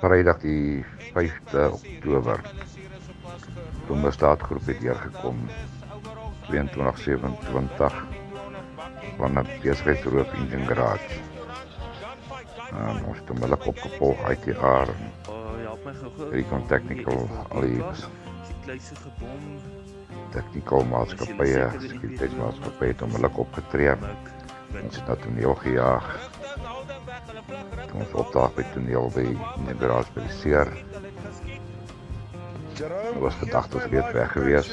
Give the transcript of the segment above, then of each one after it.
Vrydag die 5de Oktober toe misdaadgroep het deurgekom 2227 van 'n besigheidsroof in die garage. En ons het hom hulle opgevolg uit die my gou-gou. Recon Technical al die Die kluise gebom. technical maatskappye, sekuriteitsmaatskappye het hom hulle opgetree. Ons het na toneel gejaag. Toe ons opdaag by toneel by die garage by die seer. Hulle was gedagtes weet weg gewees.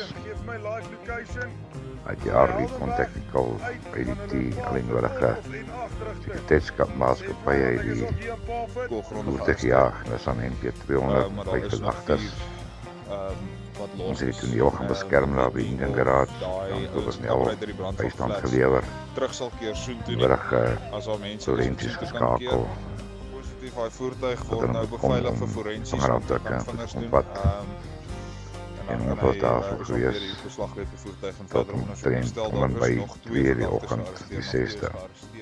Uit die RV Technical ADT al die nodige sekuriteitsmaatskappye het die voertuig gejaag. Dit is aan MP200 by gedagtes. Ehm Ons het die toneel gaan beskerm daar by in die garage. Dan het ons nou bystand gelewer. Terug sal keer soontoe nie. Nodige as daar mense forensies kan geskakel. Positief daai voertuig word nou beveilig vir forensies om vingers op doen. pad. Ehm, En dan op gaan wat hy, daar eh, voor is ook weer gewees die beslagreep die voertuig en verder ondersoek gestel. en Daar by nog twee twee die oggend, die nog twee is 6de. gearresteer by die